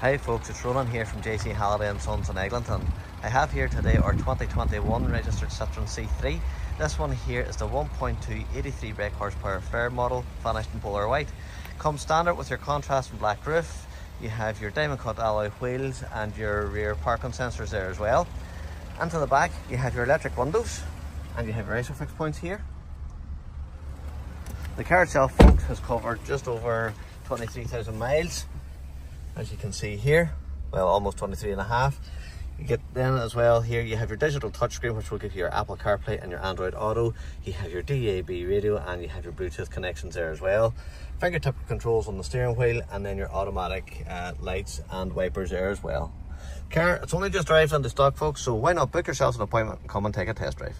Hi folks, it's Ronan here from JC Halliday and Sons in Eglinton. I have here today our 2021 registered Citroen C3. This one here is the 1.2 83 brake horsepower fair model, finished in polar white. Comes standard with your contrast and black roof. You have your diamond cut alloy wheels and your rear parking sensors there as well. And to the back you have your electric windows and you have your ISOFIX points here. The car itself folks has covered just over 23,000 miles as you can see here well almost 23 and a half. You get then as well here you have your digital touchscreen which will give you your apple carplay and your android auto. You have your dab radio and you have your bluetooth connections there as well. Fingertip controls on the steering wheel and then your automatic uh, lights and wipers there as well. Car it's only just arrived on the stock folks so why not book yourself an appointment and come and take a test drive